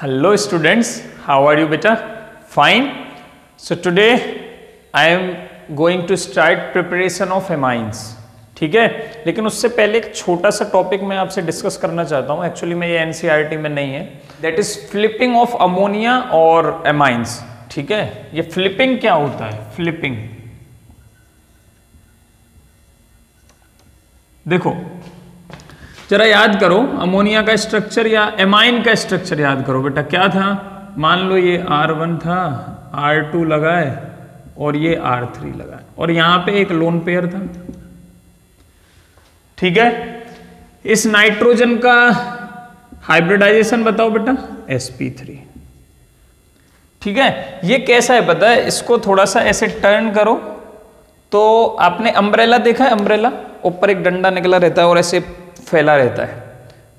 Hello students, how are you beta? Fine. So today I am going to start preparation of amines. ठीक है? लेकिन उससे पहले एक छोटा सा टॉपिक मैं आपसे डिस्कस करना चाहता हूँ. एक्चुअली में ये एनसीईआरटी में नहीं है. That is flipping of ammonia और एमाइंस ठीक है? ये फ्लिपिंग क्या होता है? फ्लिपिंग देखो जरा याद करो, अमोनिया का स्ट्रक्चर या एमाइन का स्ट्रक्चर याद करो। बेटा, क्या था? मान लो ये R1 था R2 लगाए और ये R3 लगाए। और यहाँ पे एक लोन पेयर था। ठीक है? इस नाइट्रोजन का हाइब्रिडाइजेशन बताओ बेटा sp3 ठीक है? ये कैसा है पता है? इसको थोड़ा सा ऐसे टर्न करो। तो आपने अम्ब्रेला देखा है? अम्ब्रेला ऊपर एक डंडा निकला रहता है और ऐसे फैला रहता है।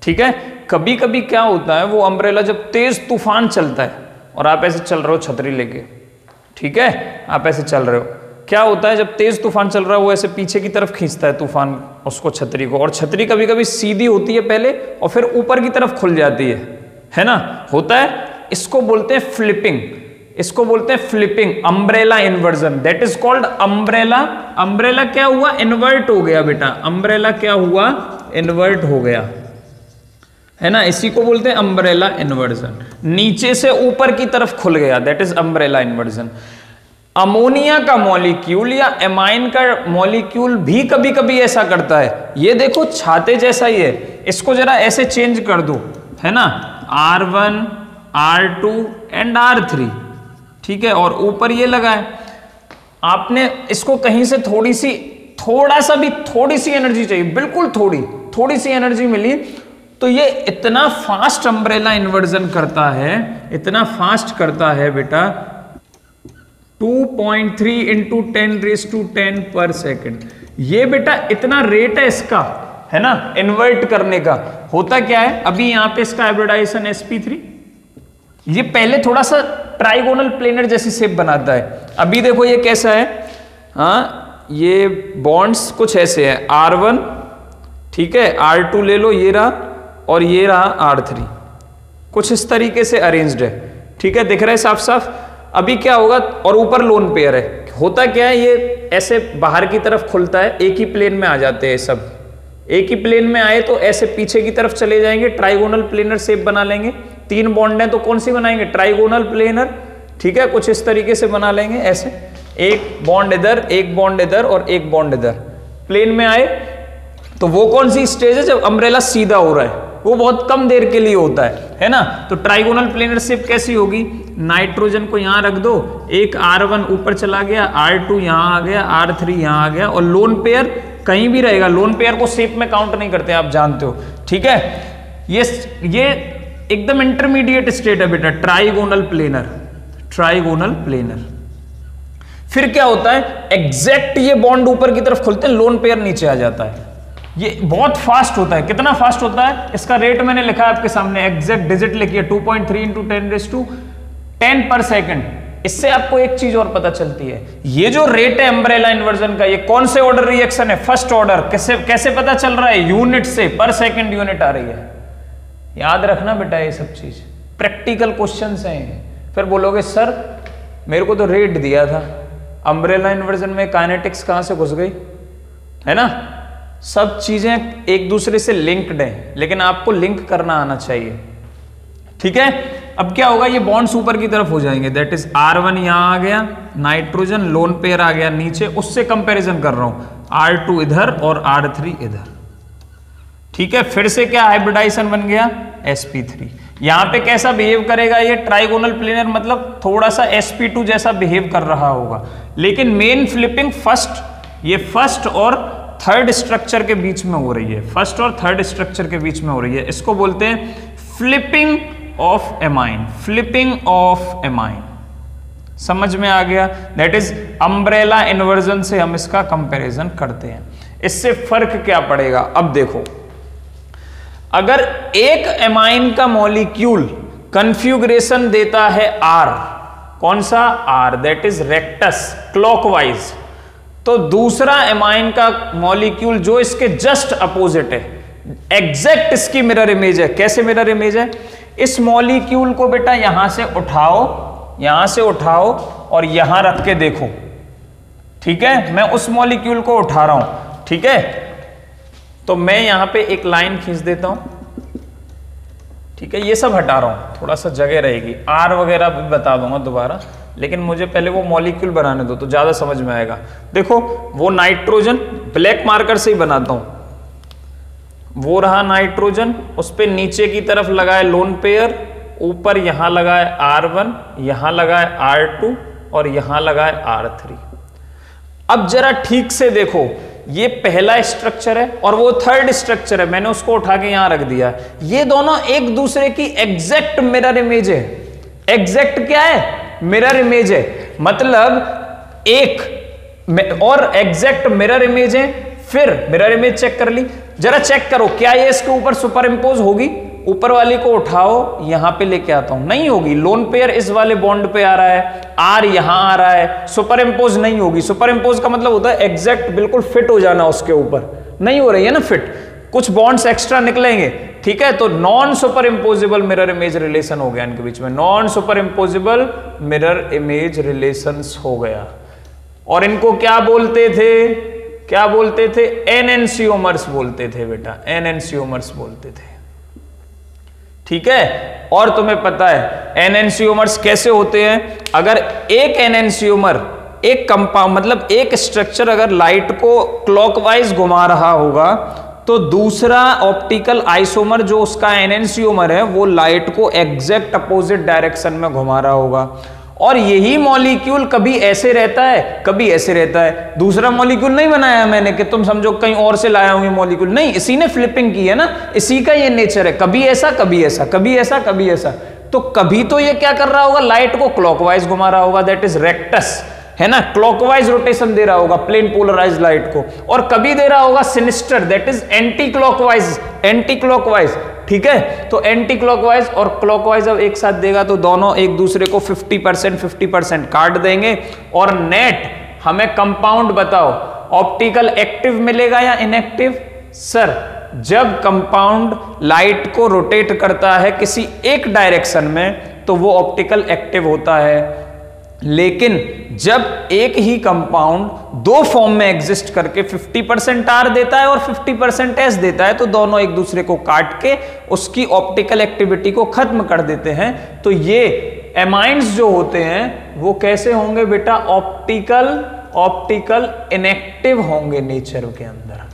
ठीक है? कभी कभी क्या होता है, वो अम्ब्रेला जब तेज तूफ़ान चलता है, और आप ऐसे चल रहे हो छतरी लेके, ठीक है? आप ऐसे चल रहे हो। क्या होता है, जब तेज तूफ़ान चल रहा है, वो ऐसे पीछे की तरफ़ खींचता है तूफ़ान, उसको छतरी को, और छतरी कभी कभी सीधी होती है पहले, और फिर ऊपर की तरफ़ खुल जाती है। है ना? होता है? इसको बोलते हैं फ्लिपिंग इसको बोलते हैं flipping umbrella inversion that is called umbrella umbrella क्या हुआ? इन्वर्ट हो गया बेटा. अम्ब्रेला क्या हुआ? इन्वर्ट हो गया. है ना? इसी को बोलते हैं अम्ब्रेला इन्वर्जन नीचे से ऊपर की तरफ़ खुल गया. That is umbrella inversion ammonia का मॉलिक्यूल या एमाइन का मॉलिक्यूल भी कभी कभी ऐसा करता है. ये देखो, छाते जैसा ही है. इसको जरा ऐसे चेंज कर दो. है ना? R1 R2 एंड R3 ठीक है, और ऊपर ये लगा है आपने इसको कहीं से थोड़ी सी, थोड़ा सा भी, थोड़ी सी एनर्जी चाहिए। बिल्कुल थोड़ी थोड़ी सी एनर्जी मिली। तो ये इतना फास्ट अम्ब्रेला इन्वर्जन करता है, इतना फास्ट करता है बेटा 2.3 point three into ten raise to ten पर सेकेंड ये बेटा इतना रेट है इसका, है ना इन्वर्ट करने का। होता क्या है? अभी यहाँ पे इसका हाइब्रिडाइजेशन sp3 ये पहले थोड़ा सा ट्राइगोनल प्लेनर जैसी शेप बनाता है। अभी देखो ये कैसा है? हाँ ये बॉन्ड्स कुछ ऐसे हैं। R1 ठीक है? आर टू ले लो, ये रहा और ये रहा आर थ्री कुछ इस तरीके से अरेंज्ड है। ठीक है? दिख रहा है साफ़ साफ़ अभी क्या होगा? और ऊपर लोन पेयर है। होता क्या है? ये ऐसे बाहर की तरफ़ खुलता है, एक ही प्लेन में आ जाते हैं सब। एक ही प्लेन में आए तो ऐसे पीछे की तरफ़ चले जाएँगे ट्राइगोनल प्लेनर शेप बना लेंगे। तीन बॉन्ड है तो कौन सी बनाएँगे? ट्राइगोनल प्लेनर ठीक है, कुछ इस तरीके से बना लेंगे, ऐसे। एक बॉन्ड इधर, एक बॉन्ड इधर और एक बॉन्ड इधर। प्लेन में आए तो वो कौन सी स्टेज है जब अम्ब्रेला सीधा हो रहा है? वो बहुत कम देर के लिए होता है है ना? तो ट्राइगोनल प्लेनर शेप कैसी होगी? नाइट्रोजन को यहाँ रख दो, एक R1 ऊपर चला गया R2 यहाँ आ गया R3 यहाँ आ गया और लोन पेयर कहीं भी रहेगा। लोन पेयर को शेप में काउंट नहीं करते, आप जानते हो। ठीक है? ये ये एकदम इंटरमीडिएट स्टेट है बेटा ट्राइगोनल प्लेनर ट्राइगोनल प्लेनर फिर क्या होता है? एग्जैक्ट ये बॉन्ड ऊपर की तरफ़ खुलते हैं लोन पेयर नीचे आ जाता है. ये बहुत फास्ट होता है. कितना फास्ट होता है? इसका रेट मैंने लिखा है आपके सामने एग्जैक्ट डिजिट लिखिए 2.3 point three into ten raise to ten पर सेकेंड इससे आपको एक चीज़ और पता चलती है. ये जो रेट है अम्ब्रेला इन्वर्जन का, ये कौन से ऑर्डर रिएक्शन है? फ़र्स्ट ऑर्डर कैसे कैसे पता चल रहा है? यूनिट से पर सेकेंड यूनिट आ रही है. याद रखना बेटा ये सब चीज़। प्रैक्टिकल क्वेश्चन हैं फिर बोलोगे, सर, मेरे को तो रेट दिया था। अम्ब्रेला इन्वर्जन में काइनेटिक्स कहाँ से घुस गई? है ना? सब चीज़ें एक दूसरे से लिंक्ड हैं, लेकिन आपको लिंक करना आना चाहिए। ठीक है? अब क्या होगा, ये बॉन्ड्स ऊपर की तरफ़ हो जाएँगे। दैट इज़ आर वन यहाँ आ गया नाइट्रोजन लोन पेयर आ गया नीचे, उससे कंपैरिजन कर रहा हूँ। आर टू इधर और आर थ्री इधर। ठीक है, फिर से क्या हाइब्रिडाइजेशन बन गया? Sp3 यहाँ पे कैसा बिहेव करेगा ये ट्राइगोनल प्लेनर मतलब थोड़ा सा sp2 जैसा बिहेव कर रहा होगा। लेकिन मेन फ्लिपिंग फ़र्स्ट ये फ़र्स्ट और थर्ड स्ट्रक्चर के बीच में हो रही है। फ़र्स्ट और थर्ड स्ट्रक्चर के बीच में हो रही है। इसको बोलते हैं flipping of amine flipping of amine समझ में आ गया? दैट इज़ अम्ब्रेला इन्वर्जन से हम इसका कंपैरिजन करते हैं। इससे फ़र्क क्या पड़ेगा? अब देखो। अगर एक एमाइन का मॉलिक्यूल कंफ्यूग्रेशन देता है आर कौन सा? R that is rectus clockwise तो दूसरा एमाइन का मॉलिक्यूल जो इसके जस्ट अपोजिट है एग्जैक्ट इसकी मिरर इमेज है। कैसे मिरर इमेज है? इस मॉलिक्यूल को बेटा यहाँ से उठाओ, यहाँ से उठाओ और यहाँ रख के देखो। ठीक है? मैं उस मॉलिक्यूल को उठा रहा हूँ। ठीक है? तो मैं यहाँ पे एक लाइन खींच देता हूँ। ठीक है, ये सब हटा रहा हूँ, थोड़ा सा जगह रहेगी। आर वगैरह भी बता दूँगा दोबारा, लेकिन मुझे पहले वो मॉलिक्यूल बनाने दो तो ज़्यादा समझ में आएगा। देखो, वो नाइट्रोजन ब्लैक मार्कर से ही बनाता हूँ। वो रहा नाइट्रोजन उस पर नीचे की तरफ़ लगाए लोन पेयर ऊपर यहाँ लगाए आर वन यहाँ लगाए आर टू और यहाँ लगाए आर थ्री अब जरा ठीक से देखो ये पहला स्ट्रक्चर है और वो थर्ड स्ट्रक्चर है। मैंने उसको उठा के यहाँ रख दिया। ये दोनों एक दूसरे की एग्जैक्ट मिरर इमेज है। एग्जैक्ट क्या है? मिरर इमेज है। मतलब एक और एग्जैक्ट मिरर इमेज है। फिर मिरर इमेज चेक कर ली। जरा चेक करो, क्या ये इसके ऊपर सुपर इंपोज होगी? ऊपर वाली को उठाओ, यहाँ पे लेके आता हूँ। नहीं होगी। लोन पेयर इस वाले बॉन्ड पे आ रहा है। आर यहाँ आ रहा है। सुपर इंपोज नहीं होगी। सुपर इंपोज का मतलब होता है एग्जैक्ट बिल्कुल फिट हो जाना उसके ऊपर। नहीं हो रही है ना फिट कुछ बॉन्ड्स एक्स्ट्रा निकलेंगे। ठीक है? तो non superimposable mirror image relation हो गया इनके बीच में। Non superimposable mirror image relation हो गया। और इनको क्या बोलते थे? क्या बोलते थे? एनएनसीओमर्स बोलते थे बेटा। एन एनएनसीओमर्स बोलते थे। ठीक है? और तुम्हें पता है एनएनसीओमर्स कैसे होते हैं? अगर एक एनएनसीओमर एक कंपाउंड मतलब एक स्ट्रक्चर अगर लाइट को क्लॉकवाइज घुमा रहा होगा तो दूसरा ऑप्टिकल आइसोमर जो उसका एनएनसीओमर है, वो लाइट को एग्जैक्ट अपोजिट डायरेक्शन में घुमा रहा होगा। और यही मॉलिक्यूल कभी ऐसे रहता है, कभी ऐसे रहता है। दूसरा मॉलिक्यूल नहीं बनाया मैंने कि तुम समझो कहीं और से लाया हूँ ये मॉलिक्यूल नहीं, इसी ने फ्लिपिंग की है ना, इसी का ये नेचर है। कभी ऐसा कभी ऐसा कभी ऐसा कभी ऐसा। तो कभी तो ये क्या कर रहा होगा? लाइट को क्लॉकवाइज घुमा रहा होगा दैट इज़ रेक्टस है ना? क्लॉकवाइज रोटेशन दे रहा होगा प्लेन पोलराइज लाइट को। और कभी दे रहा होगा sinister that is anticlockwise anticlockwise ठीक है? तो एंटी क्लॉकवाइज और क्लॉकवाइज अब एक साथ देगा तो दोनों एक दूसरे को 50 परसेंट फिफ्टी परसेंट काट देंगे। और नेट हमें कंपाउंड बताओ ऑप्टिकल एक्टिव मिलेगा या इनएक्टिव सर जब कंपाउंड लाइट को रोटेट करता है किसी एक डायरेक्शन में तो वो ऑप्टिकल एक्टिव होता है। लेकिन जब एक ही कंपाउंड दो फॉर्म में एग्जिस्ट करके 50 परसेंट आर देता है और 50 परसेंट एस देता है तो दोनों एक दूसरे को काट के उसकी ऑप्टिकल एक्टिविटी को खत्म कर देते हैं। तो ये एमाइंस जो होते हैं, वो कैसे होंगे बेटा? ऑप्टिकल ऑप्टिकल इनेक्टिव होंगे नेचर के अंदर।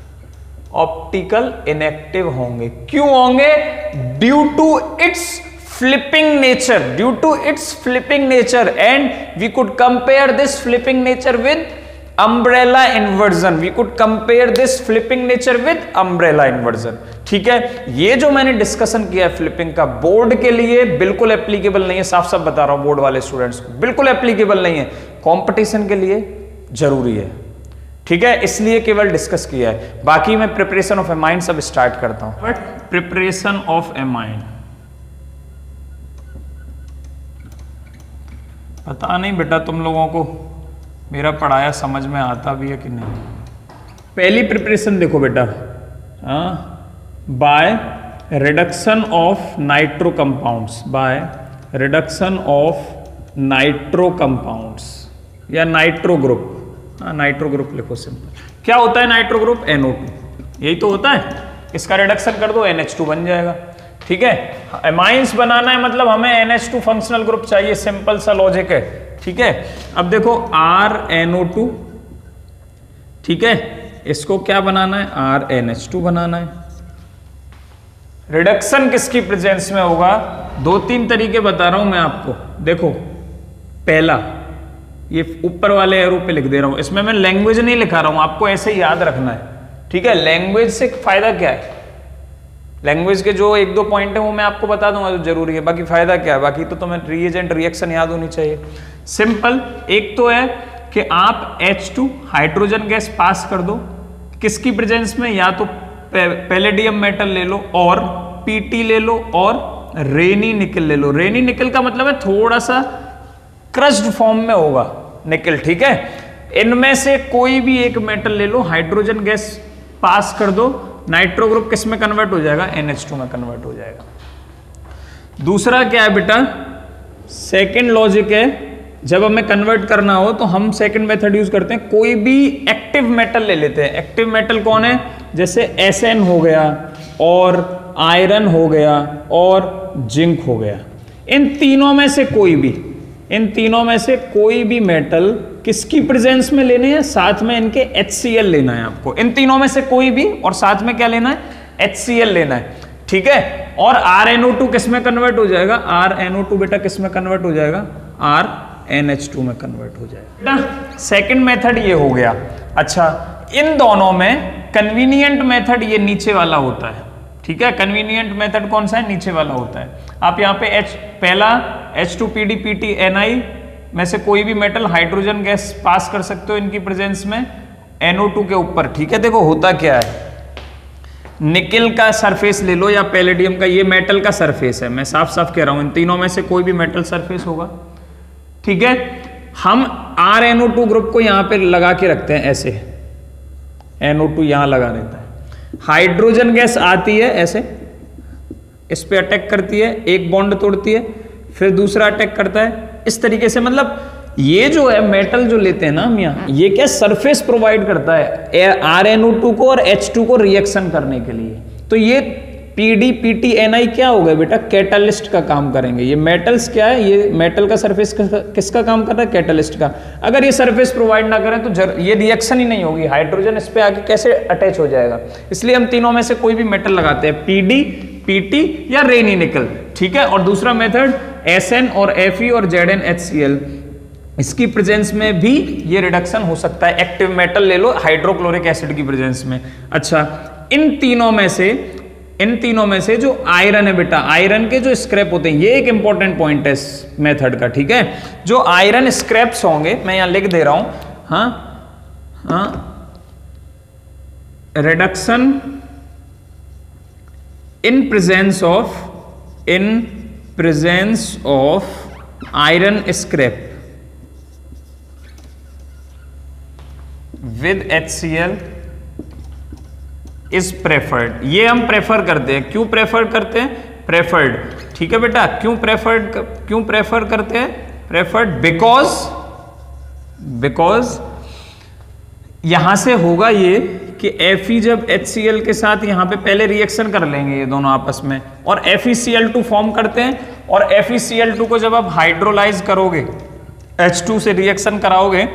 ऑप्टिकल इनेक्टिव होंगे। क्यों होंगे? Due to its flipping nature due to its flipping nature and we could compare this flipping nature with umbrella inversion we could compare this flipping nature with umbrella inversion ठीक है ये जो मैंने discussion किया है फ्लिपिंग का board के लिए बिल्कुल एप्लीकेबल नहीं है साफ़ साफ़ बता रहा हूँ बोर्ड वाले स्टूडेंट्स को बिल्कुल एप्लीकेबल नहीं है कंपटीशन के लिए ज़रूरी है ठीक है इसलिए केवल डिस्कस किया है बाकी मैं प्रिपरेशन ऑफ़ एमाइन सब स्टार्ट करता हूँ बट प्रिपरेशन ऑफ़ एमाइन पता नहीं बेटा तुम लोगों को, मेरा पढ़ाया समझ में आता भी है कि नहीं? पहली प्रिपरेशन देखो बेटा। By reduction of nitro compounds by reduction of nitro compounds या नाइट्रो ग्रुप नाइट्रो ग्रुप लिखो सिंपल क्या होता है नाइट्रो ग्रुप NO2 यही तो होता है। इसका रिडक्शन कर दो NH2 बन जाएगा। ठीक है? एमाइंस बनाना है मतलब हमें N H two functional group चाहिए सिंपल सा लॉजिक है। ठीक है? अब देखो आर एनओ टू ठीक है? इसको क्या बनाना है? आर एन एच टू बनाना है। रिडक्शन किसकी प्रेजेंस में होगा? दो तीन तरीके बता रहा हूँ मैं आपको। देखो, पहला, ये ऊपर वाले एरो पे लिख दे रहा हूँ। इसमें मैं लैंग्वेज नहीं लिखा रहा हूँ, आपको ऐसे याद रखना है। ठीक है? लैंग्वेज से फ़ायदा क्या है? लैंग्वेज के जो एक दो पॉइंट है, वो मैं आपको बता दूँगा जो ज़रूरी है। बाकी फ़ायदा क्या है? बाकी तो तुम्हें रिएजेंट रिएक्शन याद होनी चाहिए। सिंपल एक तो है कि आप H2 हाइड्रोजन गैस पास कर दो। किसकी प्रेजेंस में? या तो पेलेडियम मेटल ले लो और पीटी ले लो और रेनी निकल ले लो। रेनी निकल का मतलब है थोड़ा सा क्रस्ड फॉर्म में होगा निकल ठीक है? इनमें से कोई भी एक मेटल ले लो हाइड्रोजन गैस पास कर दो। नाइट्रो ग्रुप किसमें कन्वर्ट हो जाएगा? NH2 में कन्वर्ट हो जाएगा। दूसरा क्या है बेटा? सेकंड लॉजिक है, जब हमें कन्वर्ट करना हो तो हम सेकंड मेथड यूज़ करते हैं। कोई भी एक्टिव मेटल ले लेते हैं। एक्टिव मेटल कौन है? जैसे एस हो गया, और आयरन हो गया, और जिंक हो गया। इन तीनों में से कोई भी, इन तीनों में से कोई भी मेटल किसकी प्रेजेंस में लेने हैं? साथ में इनके एच लेना है आपको। इन तीनों में से कोई भी, और साथ में क्या लेना है? एच लेना है। ठीक है? और आर एनओ टू किसमें कन्वर्ट हो जाएगा? आर एनओ टू बेटा किसमें कन्वर्ट हो जाएगा? आर एन एच टू में कन्वर्ट हो जाएगा। बेटा सेकेंड मेथड ये हो गया। अच्छा इन दोनों में कन्वीनियंट मेथड ये नीचे वाला होता है। ठीक है? कन्वीनियंट मेथड कौन सा है? नीचे वाला होता है। आप यहाँ पे H, पहला H two P D P T N I में से कोई भी मेटल हाइड्रोजन गैस पास कर सकते हो इनकी प्रेजेंस में NO2 के ऊपर, ठीक है? देखो, होता क्या है? निकल का सरफेस ले लो या पैलेडियम का, ये मेटल का सरफेस है। मैं साफ़ साफ़ कह रहा हूँ, इन तीनों में से कोई भी मेटल सरफेस होगा। ठीक है? हम आर एनओ टू ग्रुप को यहाँ पे लगा के रखते हैं, ऐसे। एनओ टू यहाँ लगा देता है। हाइड्रोजन गैस आती है, ऐसे। इस पर अटैक करती है, एक बॉन्ड तोड़ती है, फिर दूसरा अटैक करता है इस तरीके से मतलब ये जो है मेटल जो लेते हैं ना हम यहाँ ये क्या सरफेस प्रोवाइड करता है? आर एन ओ टू को और एच टू को रिएक्शन करने के लिए। तो ये P D P T N I क्या हो गया बेटा? कैटलिस्ट का काम करेंगे। ये मेटल्स क्या है? ये मेटल का सरफेस किसका काम कर रहा है? कैटलिस्ट का। अगर ये सरफेस प्रोवाइड ना करें तो जर, ये रिएक्शन ही नहीं होगी। हाइड्रोजन इस पे आके कैसे अटैच हो जाएगा? इसलिए हम तीनों में से कोई भी मेटल लगाते हैं। पीडी पीटी या रेनी निकल ठीक है? और दूसरा मेथड एस एन और एफई और जेड एन इसकी प्रेजेंस में भी ये रिडक्शन हो सकता है। एक्टिव मेटल ले लो हाइड्रोक्लोरिक एसिड की प्रेजेंस में। अच्छा इन तीनों में से, इन तीनों में से जो आयरन है बेटा आयरन के जो स्क्रैप होते हैं, ये एक इंपॉर्टेंट पॉइंट है मेथड का, ठीक है? जो आयरन स्क्रैप्स होंगे, मैं यहाँ लिख दे रहा हाँ। हाँ reduction in presence of in presence of iron scrap with H C L is preferred ये हम प्रेफर करते हैं। क्यों प्रेफर करते हैं? प्रेफर्ड ठीक है बेटा? क्यों प्रेफर्ड क्यों प्रेफर करते हैं? प्रेफर्ड बिकॉज़ बिकॉज़ यहाँ से होगा ये कि एफ़ e जब एचसीएल के साथ यहाँ पे पहले रिएक्शन कर लेंगे ये दोनों आपस में। और एफ़ फॉर्म करते हैं और एफ़ को जब आप हाइड्रोलाइज करोगे H2 से रिएक्शन कराओगे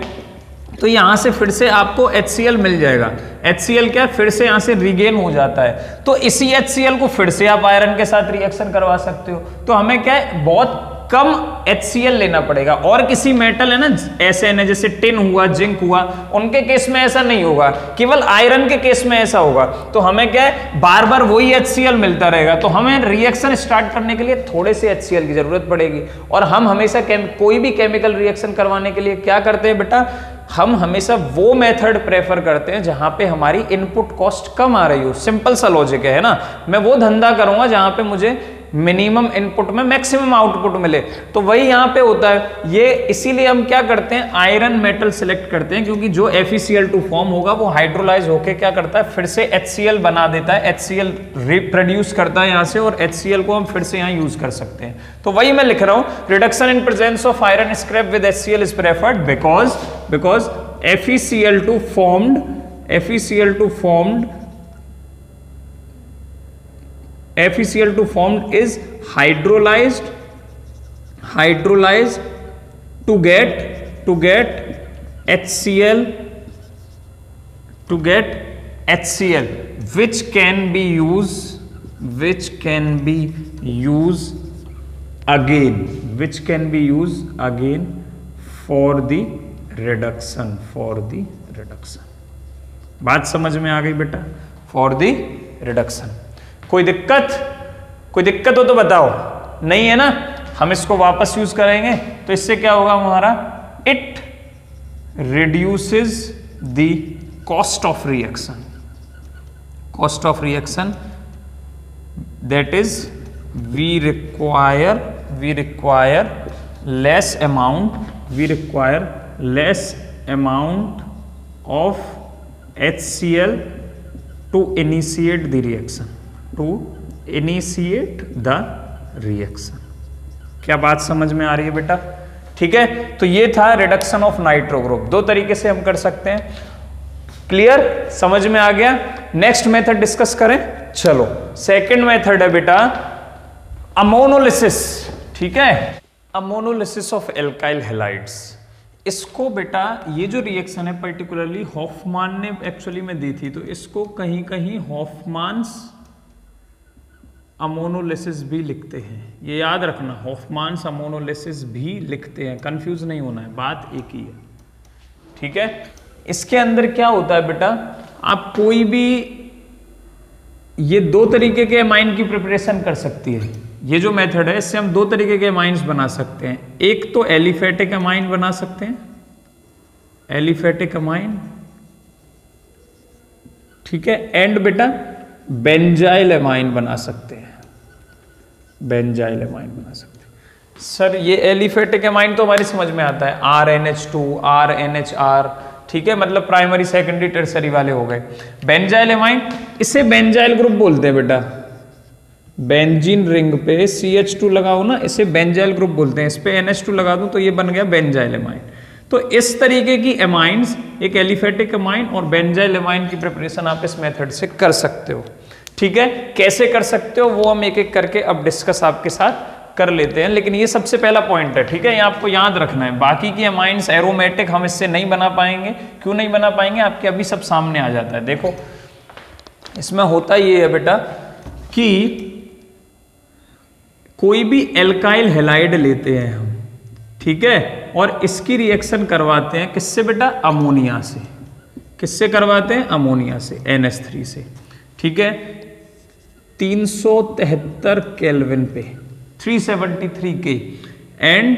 तो यहाँ से फिर से आपको एच मिल जाएगा। एचसीएल क्या फिर से यहाँ से रिगेन हो जाता है। तो इसी एचसीएल को फिर से आप आयरन के साथ रिएक्शन करवा सकते हो। तो हमें क्या है? बहुत कम HCL लेना पड़ेगा। और किसी मेटल है ना, ऐसे है ना जैसे टिन हुआ जिंक हुआ, उनके केस में ऐसा नहीं होगा। केवल आयरन के केस में ऐसा होगा। तो हमें क्या है? बार बार वही HCL मिलता रहेगा। तो हमें रिएक्शन स्टार्ट करने के लिए थोड़े से HCL की ज़रूरत पड़ेगी। और हम हमेशा कोई भी केमिकल रिएक्शन करवाने के लिए क्या करते हैं बेटा? हम हमेशा वो मेथड प्रेफर करते हैं जहाँ पे हमारी इनपुट कॉस्ट कम आ रही हो। सिंपल सा लॉजिक है ना? मैं वो धंधा करूँगा जहाँ पे मुझे मिनिमम इनपुट में, मैक्सिमम आउटपुट मिले। तो वही यहाँ पे होता है। ये इसीलिए हम क्या करते हैं? आयरन मेटल सिलेक्ट करते हैं, क्योंकि जो एफ़ फॉर्म होगा, वो हाइड्रोलाइज होके क्या करता है? फिर से एच बना देता है। एच रिप्रोड्यूस करता है यहाँ से, और एच को हम फिर से यहाँ यूज़ कर सकते हैं। तो वही मैं लिख रहा हूँ। Reduction in presence of iron scrap with H is preferred because because F formed F formed FeCl2 formed is hydrolyzed hydrolyzed to get to get HCl to get HCl which can be used which can be used again which can be used again for the reduction for the reduction बात समझ में आ गई बेटा for the reduction कोई दिक्कत कोई दिक्कत हो तो बताओ। नहीं है ना? हम इसको वापस यूज़ करेंगे। तो इससे क्या होगा हमारा? It reduces the cost of reaction cost of reaction that is we require we require less amount we require less amount of H C L to the initiate the reaction क्या बात समझ में आ रही है बेटा? ठीक है? तो ये था रिडक्शन ऑफ़ नाइट्रो ग्रुप दो तरीके से हम कर सकते हैं। क्लियर समझ में आ गया? नेक्स्ट मेथड डिस्कस करें। चलो। सेकंड मेथड है बेटा। अमोनोलिसिस ठीक है? अमोनोलिसिस ऑफ़ एल्काइल हेलाइड्स इसको बेटा, ये जो रिएक्शन है पर्टिकुलरली हॉफमान ने एक्चुअली में दी थी तो इसको कहीं कहीं हॉफमान्स अमोनोलिसिस भी लिखते हैं। ये याद रखना हॉफमान्स अमोनोलिसिस भी लिखते हैं। कंफ्यूज नहीं होना है, बात एक ही है। ठीक है? इसके अंदर क्या होता है बेटा? आप कोई भी, ये दो तरीके के अमाइन की प्रिपरेशन कर सकती है। ये जो मेथड है, इससे हम दो तरीके के अमाइंस बना सकते हैं। एक तो एलिफेटिक अमाइन बना सकते हैं। एलिफेटिक अमाइन ठीक है? एंड बेटा, बेंजाइल अमाइन बना सकते हैं। बेंजाइल अमाइन बना सकते हैं। सर ये एलिफेटिक अमाइन तो हमारी समझ में आता है। R N H two R N H R ठीक है? मतलब प्राइमरी सेकेंडरी टर्सरी वाले हो गए। बेंजाइल एमाइन इसे बेंजाइल ग्रुप बोलते हैं बेटा। बेंजीन रिंग पे सी एच टू लगाओ ना इसे बेंजाइल ग्रुप बोलते हैं। इस पे एन एच टू लगा दूँ तो ये बन गया बेंजाइल एमाइन तो इस तरीके की एमाइंस एक एलिफेटिक एमाइन और बेंजाइल एमाइन की प्रिपरेशन आप इस मेथड से कर सकते हो। ठीक है? कैसे कर सकते हो? वो हम एक एक करके अब डिस्कस आपके साथ कर लेते हैं। लेकिन ये सबसे पहला पॉइंट है, ठीक है? ये आपको याद रखना है। बाकी की अमाइंस एरोमेटिक हम इससे नहीं बना पाएँगे। क्यों नहीं बना पाएँगे? आपके अभी सब सामने आ जाता है। देखो, इसमें होता ये है बेटा कि कोई भी एल्काइल हेलाइड लेते हैं हम, ठीक है? और इसकी रिएक्शन करवाते हैं किससे बेटा? अमोनिया से। किससे करवाते हैं? अमोनिया से NH3 से, ठीक है? तीन सौ तिहत्तर केल्विन पे। 373 के। एंड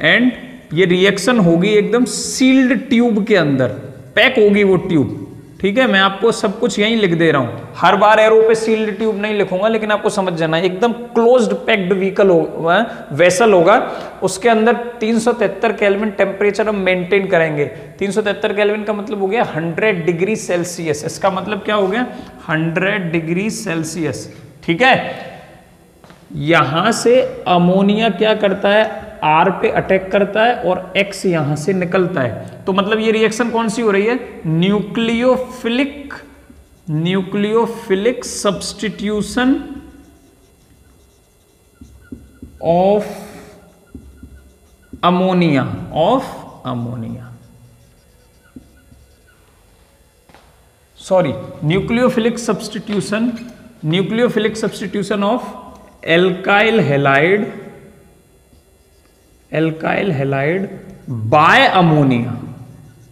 एंड ये रिएक्शन होगी एकदम सील्ड ट्यूब के अंदर। पैक होगी वो ट्यूब ठीक है, मैं आपको सब कुछ यहीं लिख दे रहा हूँ। हर बार एरो पे सील्ड ट्यूब नहीं लिखूँगा, लेकिन आपको समझ जाना है। एकदम क्लोज्ड पैक्ड व्हीकल होगा वेसल होगा। उसके अंदर तीन सौ केल्विन टेम्परेचर हम मेंटेन करेंगे। तीन सौ केल्विन का मतलब हो गया 100 डिग्री सेल्सियस इसका मतलब क्या हो गया? 100 डिग्री सेल्सियस ठीक है? यहाँ से अमोनिया क्या करता है? आर पे अटैक करता है और एक्स यहाँ से निकलता है। तो मतलब ये रिएक्शन कौन सी हो रही है? Nucleophilic nucleophilic substitution of ammonia of ammonia sorry nucleophilic substitution nucleophilic substitution of alkyl halide alkyl halide by ammonia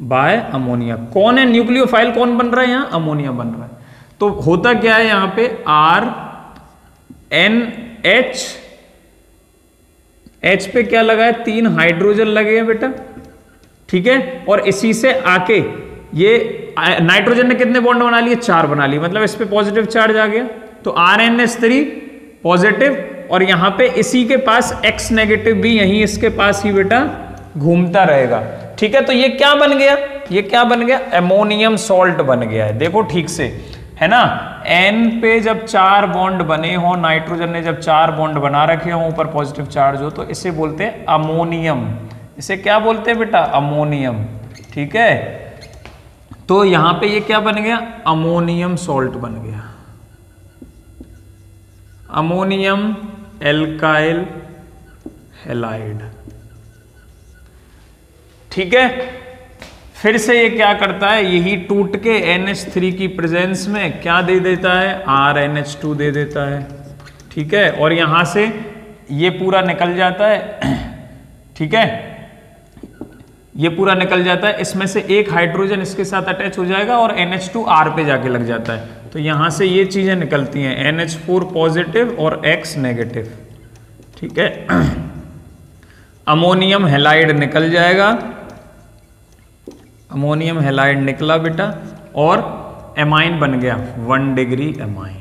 by ammonia कौन है न्यूक्लियोफाइल कौन बन रहा है यहाँ? अमोनिया बन रहा है। तो होता क्या है यहाँ पे? आर एन एच एच पे क्या लगा है? तीन हाइड्रोजन लगे हैं बेटा। ठीक है? और इसी से आके ये नाइट्रोजन ने कितने बॉन्ड बना लिए? चार बना लिए। मतलब इस पे पॉजिटिव चार्ज आ गया। तो R N S three positive और यहाँ पे इसी के पास एक्स नेगेटिव भी, यहीं इसके पास ही बेटा घूमता रहेगा। ठीक है तो ये क्या बन गया? ये क्या बन गया? एमोनियम सॉल्ट बन गया है। देखो ठीक से, है ना? एन पे जब चार बॉन्ड बने हो नाइट्रोजन ने जब चार बॉन्ड बना रखे हो, ऊपर पॉजिटिव चार्ज हो तो इसे बोलते हैं अमोनियम इसे क्या बोलते हैं बेटा? अमोनियम ठीक है? तो यहाँ पे ये क्या बन गया? अमोनियम सॉल्ट बन गया। अमोनियम एल्काइल हेलाइड ठीक है? फिर से ये क्या करता है? यही टूट के NH3 की प्रेजेंस में क्या दे देता है? RNH2 दे देता है। ठीक है? और यहाँ से ये पूरा निकल जाता है। ठीक है? ये पूरा निकल जाता है। इसमें से एक हाइड्रोजन इसके साथ अटैच हो जाएगा और NH2 R पे जाके लग जाता है। तो यहाँ से ये चीज़ें निकलती हैं, एन एच फोर पॉजिटिव और X नेगेटिव ठीक है? अमोनियम हेलाइड निकल जाएगा। अमोनियम हेलाइड निकला बेटा, और एमाइन बन गया, वन डिग्री एमाइन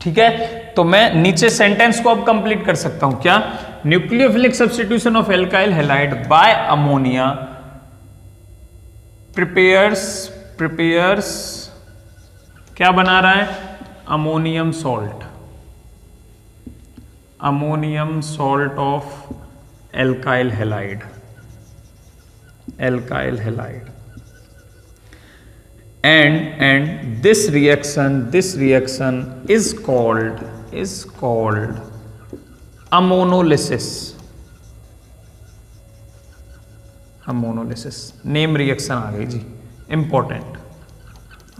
ठीक है? तो मैं नीचे सेंटेंस को अब कंप्लीट कर सकता हूँ। क्या? Nucleophilic substitution of alkyl halide by ammonia prepares prepares क्या बना रहा है? Ammonium salt ammonium salt of alkyl halide alkyl halide and and this reaction this reaction is called is called ammonolysis ammonolysis name reaction आ गई जी। Important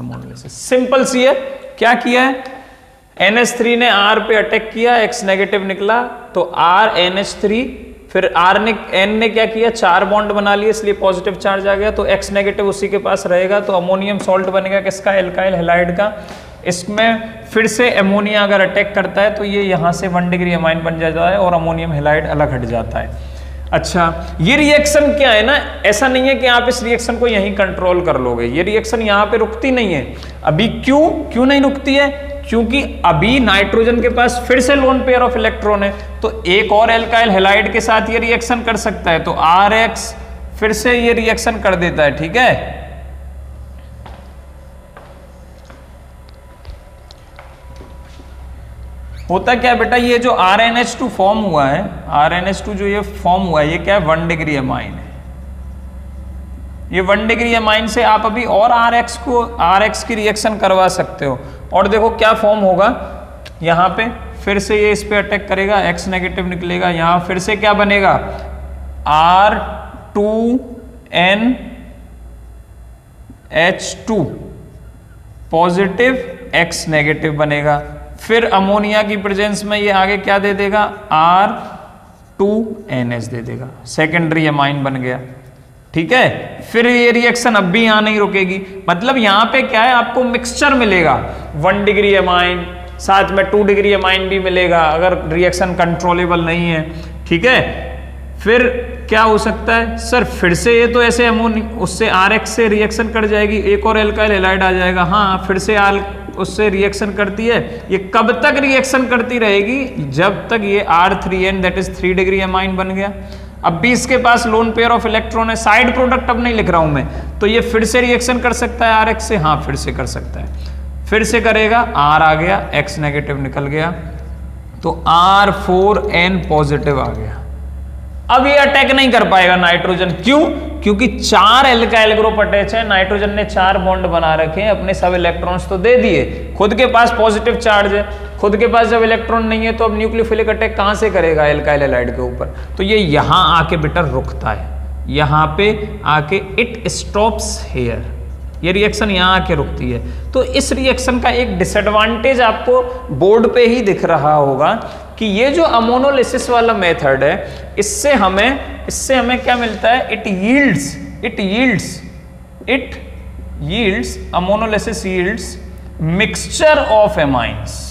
ammonolysis simple सी है। क्या किया है? NH3 ने R पे अटैक किया, X नेगेटिव निकला तो R NH3 फिर R ने, N ने क्या किया? चार बॉन्ड बना लिए, इसलिए पॉजिटिव चार्ज आ गया तो X नेगेटिव उसी के पास रहेगा तो अमोनियम सॉल्ट बनेगा किसका? एल्काइल हेलाइड का। इसमें फिर से एमोनिया अगर अटैक करता है तो ये यहाँ से वन डिग्री अमाइन बन जाता है और अमोनियम हेलाइड अलग हट जाता है। अच्छा ये रिएक्शन क्या है ना? ऐसा नहीं है कि आप इस रिएक्शन को यहीं कंट्रोल कर लोगे। ये रिएक्शन यहाँ पे रुकती नहीं है। अभी क्यों? क्यों नहीं रुकती है? क्योंकि अभी नाइट्रोजन के पास फिर से लोन पेयर ऑफ़ इलेक्ट्रॉन है। तो एक और एल्काइल हेलाइड के साथ ये रिएक्शन कर सकता है। तो आर एक्स फिर से ये रिएक्शन कर देता है, ठीक है? होता क्या बेटा, ये जो R N H two form हुआ है आर एन एच टू जो ये फॉर्म हुआ है, ये क्या है? वन डिग्री अमाइन है। ये वन डिग्री अमाइन से आप अभी और आर एक्स को आर एक्स की रिएक्शन करवा सकते हो। और देखो क्या फॉर्म होगा? यहाँ पे फिर से ये इस पर अटैक करेगा एक्स नेगेटिव निकलेगा। यहाँ फिर से क्या बनेगा? R two N H two positive X negative बनेगा। फिर अमोनिया की प्रेजेंस में ये आगे क्या दे देगा? आर टू एन एच दे देगा। सेकेंडरी अमाइन बन गया। ठीक है? फिर ये रिएक्शन अब भी यहाँ नहीं रुकेगी। मतलब यहाँ पे क्या है? आपको मिक्सचर मिलेगा। वन डिग्री अमाइन साथ में टू डिग्री अमाइन भी मिलेगा, अगर रिएक्शन कंट्रोलेबल नहीं है। ठीक है? फिर क्या हो सकता है? सर, फिर से ये तो ऐसे अमोनी उससे आर एक्स से रिएक्शन कर जाएगी। एक और एल्काइल हेलाइड आ जाएगा। हाँ फिर से आल उससे रिएक्शन करती है। ये कब तक रिएक्शन करती रहेगी? जब तक ये R three N that is three degree amine बन गया। अब भी इसके पास लोन पेयर ऑफ़ इलेक्ट्रॉन है। साइड प्रोडक्ट अब नहीं लिख रहा हूँ मैं। तो ये फिर से रिएक्शन कर सकता है आर एक्स से? हाँ फिर से कर सकता है। फिर से करेगा आर आ गया एक्स नेगेटिव निकल गया। तो आर फोर एन पॉजिटिव आ गया। अब ये अटैक नहीं कर पाएगा नाइट्रोजन। क्यों? क्योंकि चार एल्काइल ग्रुप अटैच है नाइट्रोजन ने चार बॉन्ड बना रखे हैं, अपने सब इलेक्ट्रॉन्स तो दे दिए। खुद के पास पॉजिटिव चार्ज है, खुद के पास जब इलेक्ट्रॉन नहीं है तो अब न्यूक्लियोफिलिक अटैक कहाँ से करेगा एल्काइल एलाइड के ऊपर? तो ये यहाँ आके बेटर रुकता है। यहाँ पे आके इट स्टॉप्स हेयर ये रिएक्शन यहाँ आके रुकती है। तो इस रिएक्शन का एक डिसएडवांटेज आपको बोर्ड पे ही दिख रहा होगा कि ये जो अमोनोलिसिस वाला मेथड है, इससे हमें इससे हमें क्या मिलता है? It yields it yields it yields ammonolysis yields mixture of amines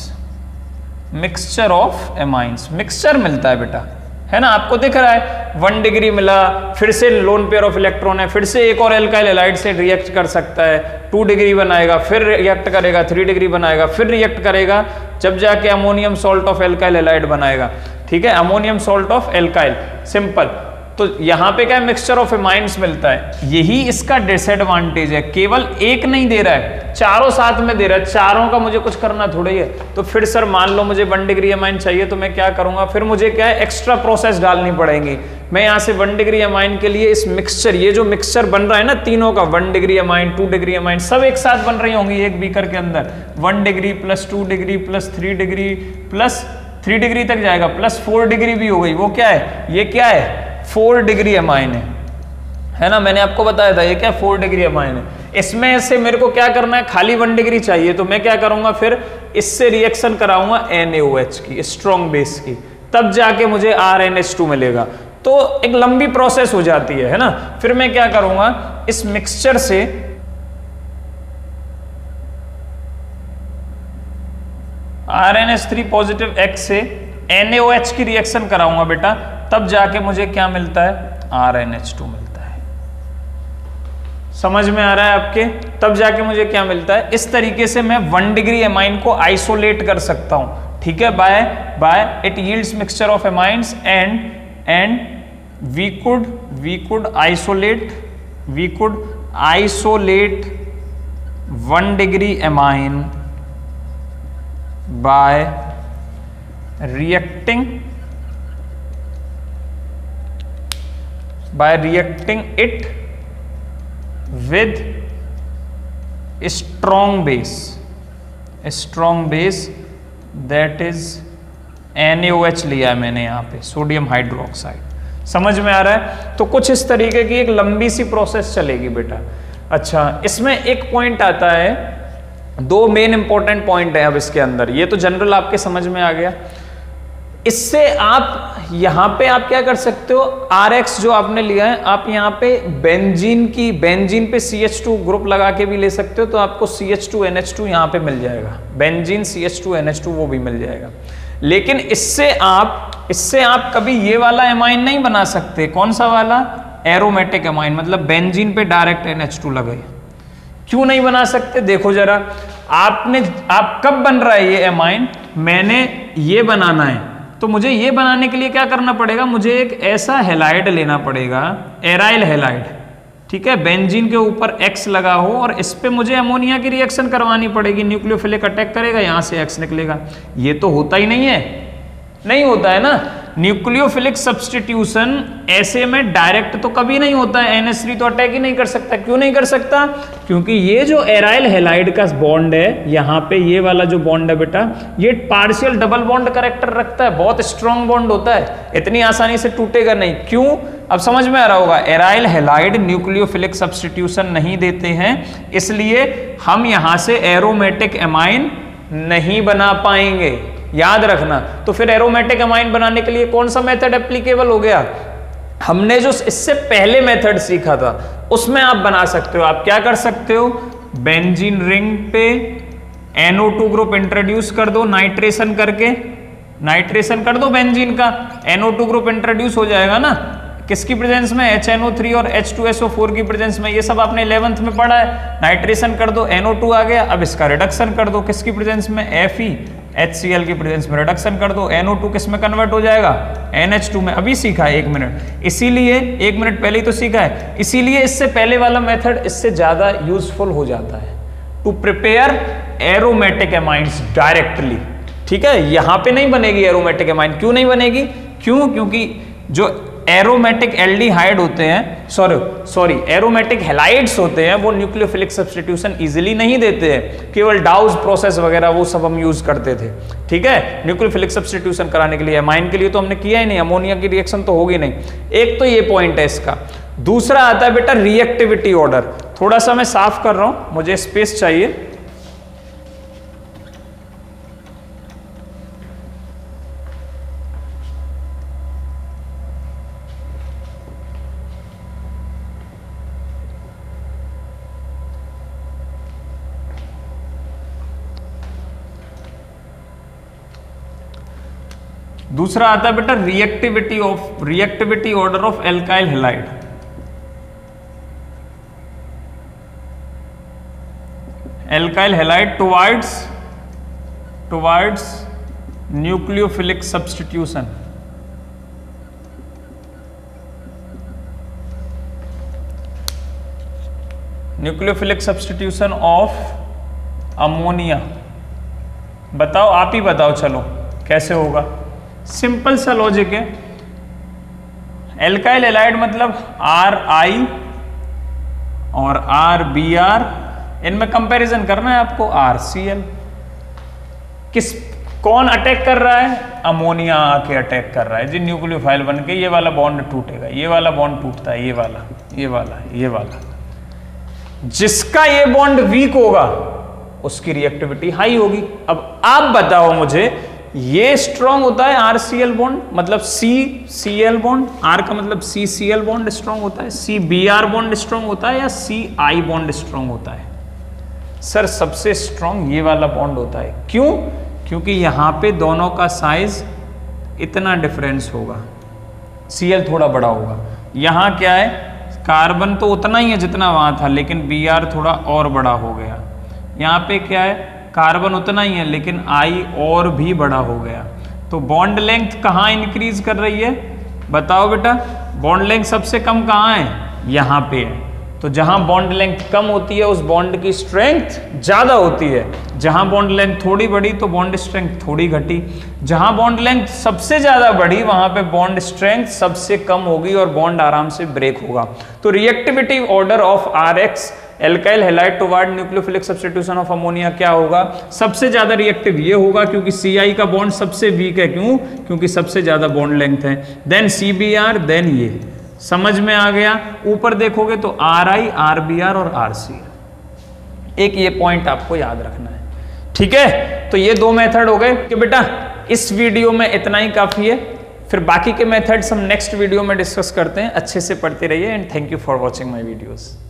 mixture of amines mixture मिलता है बेटा। है ना? आपको दिख रहा है वन डिग्री मिला, फिर से लोन पेयर ऑफ़ इलेक्ट्रॉन है, फिर से एक और एल्काइल एलाइड से रिएक्ट कर सकता है। टू डिग्री बनाएगा, फिर रिएक्ट करेगा थ्री डिग्री बनाएगा, फिर रिएक्ट करेगा, जब जाके ammonium salt of alkyl halide बनाएगा। ठीक है? Ammonium salt of alkyl simple तो यहाँ पे क्या मिक्सचर ऑफ़ एमाइंस मिलता है? यही इसका डिसएडवांटेज है। केवल एक नहीं दे रहा है, चारों साथ में दे रहा है। चारों का मुझे कुछ करना थोड़ा ही है। तो फिर सर मान लो मुझे वन डिग्री अमाइन चाहिए तो मैं क्या करूँगा? फिर मुझे क्या है? एक्स्ट्रा प्रोसेस डालनी पड़ेगी। मैं यहाँ से वन डिग्री अमाइन के लिए इस मिक्सचर ये जो मिक्सचर बन रहा है ना, तीनों का one degree amine two degree amine सब एक साथ बन रही होंगी एक बीकर के अंदर। One degree plus two degree plus three degree plus three degree तक जाएगा प्लस फोर डिग्री भी हो गई। वो क्या है? ये क्या है? फोर डिग्री अमाइन है। है ना? मैंने आपको बताया था, ये क्या फोर डिग्री अमाइन है? इसमें से मेरे को क्या करना है? खाली वन डिग्री चाहिए तो मैं क्या करूँगा फिर? इससे रिएक्शन कराऊँगा एन की स्ट्रॉन्ग बेस की। तब जाके मुझे आर एन एच टू मिलेगा। तो एक लंबी प्रोसेस हो जाती है है ना? फिर मैं क्या करूँगा? इस मिक्सचर से R N H three positive X से एनएच की रिएक्शन कराऊँगा बेटा। तब जाके मुझे क्या मिलता है? आर एन एच टू मिलता है। समझ में आ रहा है आपके? तब जाके मुझे क्या मिलता है? इस तरीके से मैं वन डिग्री एमाइन को आइसोलेट कर सकता हूँ। ठीक है? By by it yields mixture of amines and and we could we could isolate we could isolate one degree amine by reacting by reacting it with strong base. Strong base that is NaOH लिया है मैंने यहाँ पे sodium hydroxide समझ में आ रहा है? तो कुछ इस तरीके की एक लंबी सी प्रोसेस चलेगी बेटा। अच्छा इसमें एक पॉइंट आता है। दो मेन इंपॉर्टेंट पॉइंट है अब इसके अंदर। ये तो जनरल आपके समझ में आ गया। इससे आप यहाँ पे आप क्या कर सकते हो? आर एक्स जो आपने लिया है, आप यहाँ पे बेंजीन की बेंजीन पे सी एच टू ग्रुप लगा के भी ले सकते हो तो आपको C H two N H two यहाँ पर मिल जाएगा। Benzene C H two N H two वो भी मिल जाएगा। लेकिन इससे आप इससे आप कभी ये वाला एमाइन नहीं बना सकते। कौन सा वाला? एरोमेटिक एमाइन मतलब बेंजीन पे डायरेक्ट एन एच टू लगे। क्यों नहीं बना सकते? देखो जरा, आपने, आप कब बन रहा है ये एमाइन मैंने ये बनाना है। तो मुझे ये बनाने के लिए क्या करना पड़ेगा? मुझे एक ऐसा हेलाइड लेना पड़ेगा एराइल हेलाइड ठीक है? बेंजीन के ऊपर एक्स लगा हो और इस पर मुझे अमोनिया की रिएक्शन करवानी पड़ेगी। न्यूक्लियोफिलिक अटैक करेगा, यहाँ से एक्स निकलेगा। ये तो होता ही नहीं है। नहीं होता है ना। न्यूक्लियोफिलिक सब्सटीट्यूशन ऐसे में डायरेक्ट तो कभी नहीं होता है। एनएस तो अटैक ही नहीं कर सकता। क्यों नहीं कर सकता? क्योंकि ये जो एराइल हेलाइड का बॉन्ड है, यहाँ पे ये वाला जो बॉन्ड है बेटा, ये पार्शियल डबल बॉन्ड करेक्टर रखता है। बहुत स्ट्रॉन्ग बॉन्ड होता है। इतनी आसानी से टूटेगा नहीं। क्यों? अब समझ में आ रहा होगा एराइल हेलाइड न्यूक्लियोफिलिक सब्सटीट्यूशन नहीं देते हैं। इसलिए हम यहाँ से एरोमेटिक एमाइन नहीं बना पाएँगे। याद रखना। तो फिर एरोमेटिक अमाइन बनाने के लिए कौन सा मेथड एप्लीकेबल हो गया? हमने जो इससे पहले मेथड सीखा था, उसमें आप बना सकते हो। आप क्या कर सकते हो? बेंजीन रिंग पे NO2 ग्रुप इंट्रोड्यूस कर दो नाइट्रेशन करके। नाइट्रेशन कर दो बेंजीन का। NO2 ग्रुप इंट्रोड्यूस हो जाएगा ना? किसकी प्रेजेंस में? HNO3 और H2SO4 की प्रेजेंस में। ये सब आपने 11th में पढ़ा है। नाइट्रेशन कर दो NO2 आ गया। अब इसका रिडक्शन कर दो। किसकी प्रेजेंस में? Fe HCl की प्रेजेंस में रिडक्शन कर दो NO2 किसमें कन्वर्ट हो जाएगा? NH2 में। अभी सीखा है, एक मिनट इसीलिए, एक मिनट पहले ही तो सीखा है। इसीलिए इससे पहले वाला मेथड इससे ज़्यादा यूजफुल हो जाता है। To prepare aromatic amines directly ठीक है? यहाँ पे नहीं बनेगी एरोमेटिक एमाइन क्यों नहीं बनेगी? क्यों? क्योंकि जो एरोमेटिक एल्डिहाइड होते हैं सॉरी सॉरी एरोमेटिक हेलाइड्स होते हैं, वो न्यूक्लियोफिलिक सब्सटीट्यूशन इजीली नहीं देते हैं। केवल डाउज प्रोसेस वगैरह वो सब हम यूज़ करते थे। ठीक है? न्यूक्लियोफिलिक सब्सटीट्यूशन कराने के लिए एमाइन के लिए तो हमने किया ही नहीं अमोनिया की रिएक्शन तो होगी नहीं। एक तो ये पॉइंट है इसका। दूसरा आता है बेटा रिएक्टिविटी ऑर्डर थोड़ा सा मैं साफ़ कर रहा हूँ, मुझे स्पेस चाहिए। दूसरा आता है बेटा reactivity of reactivity order of alkyl halide alkyl halide towards towards nucleophilic substitution nucleophilic substitution of ammonia बताओ, आप ही बताओ, चलो, कैसे होगा? सिंपल सा लॉजिक है। एल्काइल एलाइड मतलब आर आई और आर बी आर इनमें कंपैरिजन करना है आपको आर सी एल किस, कौन अटैक कर रहा है? अमोनिया आके अटैक कर रहा है। जी न्यूक्लियोफाइल बन के ये वाला बॉन्ड टूटेगा, ये वाला बॉन्ड टूटता है, ये वाला ये वाला ये वाला। जिसका ये बॉन्ड वीक होगा, उसकी रिएक्टिविटी हाई होगी। अब आप बताओ मुझे ये स्ट्रॉन्ग होता है आर सी एल बॉन्ड मतलब C C L bond R का मतलब C C L bond strong होता है C B R bond strong होता है या सी आई बॉन्ड स्ट्रॉन्ग होता है? सर, सबसे स्ट्रॉन्ग ये वाला बॉन्ड होता है। क्यों? क्योंकि यहाँ पे दोनों का साइज़ इतना डिफरेंस होगा। सी एल थोड़ा बड़ा होगा। यहाँ क्या है? कार्बन तो उतना ही है जितना वहाँ था, लेकिन बी आर थोड़ा और बड़ा हो गया। यहाँ पे क्या है? कार्बन उतना ही है, लेकिन आई और भी बड़ा हो गया। तो बॉन्ड लेंथ कहाँ इंक्रीज कर रही है? बताओ बेटा बॉन्ड लेंथ सबसे कम कहाँ है? यहाँ पे है। तो जहाँ बॉन्ड लेंथ कम होती है, उस बॉन्ड की स्ट्रेंथ ज़्यादा होती है। जहाँ बॉन्ड लेंथ थोड़ी बढ़ी तो बॉन्ड स्ट्रेंथ थोड़ी घटी। जहाँ बॉन्ड लेंथ सबसे ज़्यादा बढ़ी वहाँ पे बॉन्ड स्ट्रेंथ सबसे कम होगी और बॉन्ड आराम से ब्रेक होगा। तो reactivity order of R X alkyl halide toward nucleophilic substitution of ammonia क्या होगा? सबसे ज़्यादा रिएक्टिव ये होगा क्योंकि सी का बॉन्ड सबसे वीक है। क्यों? क्योंकि सबसे ज़्यादा बॉन्ड लेंथ है। देन सी देन ये। समझ में आ गया? ऊपर देखोगे तो R I R B R और आर सी आर एक ये पॉइंट आपको याद रखना है। ठीक है? तो ये दो मेथड हो गए। कि बेटा, इस वीडियो में इतना ही काफ़ी है। फिर बाकी के मेथड्स हम नेक्स्ट वीडियो में डिस्कस करते हैं। अच्छे से पढ़ते रहिए and thank you for watching my videos